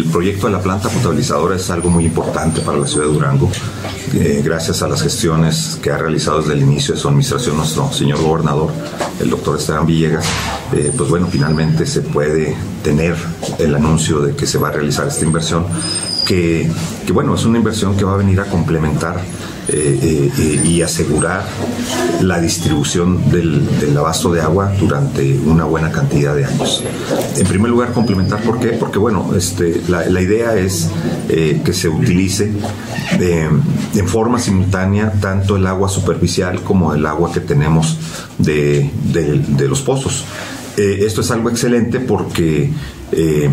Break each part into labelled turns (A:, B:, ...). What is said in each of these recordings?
A: El proyecto de la planta potabilizadora es algo muy importante para la ciudad de Durango. Eh, gracias a las gestiones que ha realizado desde el inicio de su administración nuestro señor gobernador, el doctor Esteban Villegas, eh, pues bueno, finalmente se puede tener el anuncio de que se va a realizar esta inversión, que, bueno, es una inversión que va a venir a complementar eh, eh, y asegurar la distribución del, del, abasto de agua durante una buena cantidad de años. En primer lugar, complementar, ¿por qué? Porque, bueno, este, la, idea es eh, que se utilice en forma simultánea tanto el agua superficial como el agua que tenemos de los pozos. Esto es algo excelente porque eh,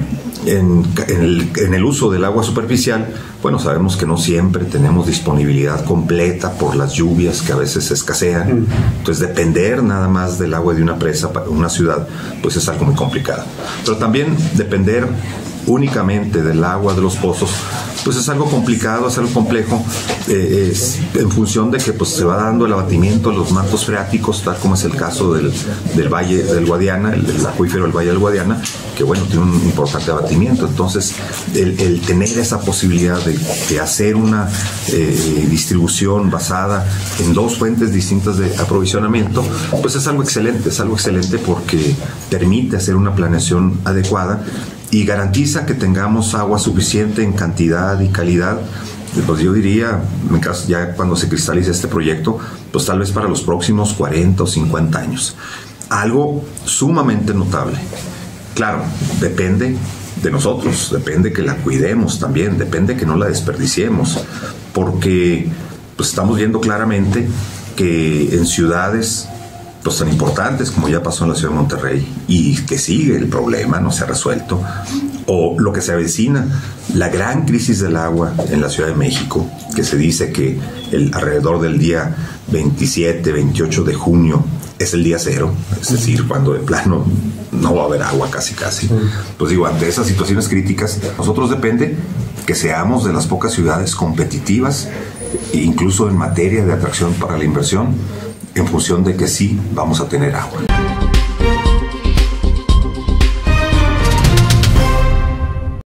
A: en, en, el, en, el, uso del agua superficial, bueno, sabemos que no siempre tenemos disponibilidad completa por las lluvias que a veces escasean. Entonces, depender nada más del agua de una presa para una ciudad, pues es algo muy complicado. Pero también depender únicamente del agua de los pozos, pues es algo complicado, es algo complejo, eh, es en función de que pues, se va dando el abatimiento de los mantos freáticos, tal como es el caso del, del Valle del Guadiana, el, acuífero del Valle del Guadiana, que bueno, tiene un importante abatimiento. Entonces, el, tener esa posibilidad de, de hacer una eh, distribución basada en dos fuentes distintas de aprovisionamiento, pues es algo excelente, es algo excelente porque permite hacer una planeación adecuada y garantiza que tengamos agua suficiente en cantidad y calidad. Pues yo diría, ya cuando se cristalice este proyecto, pues tal vez para los próximos 40 o 50 años. Algo sumamente notable. Claro, depende de nosotros, depende que la cuidemos también, depende que no la desperdiciemos, porque pues estamos viendo claramente que en ciudades pues tan importantes como ya pasó en la ciudad de Monterrey y que sigue el problema, no se ha resuelto, o lo que se avecina, la gran crisis del agua en la Ciudad de México, que se dice que el, alrededor del día 27, 28 de junio es el día cero, es decir, cuando de plano no va a haber agua casi casi. Pues digo, ante esas situaciones críticas, nosotros depende que seamos de las pocas ciudades competitivas, incluso en materia de atracción para la inversión, en función de que sí vamos a tener agua.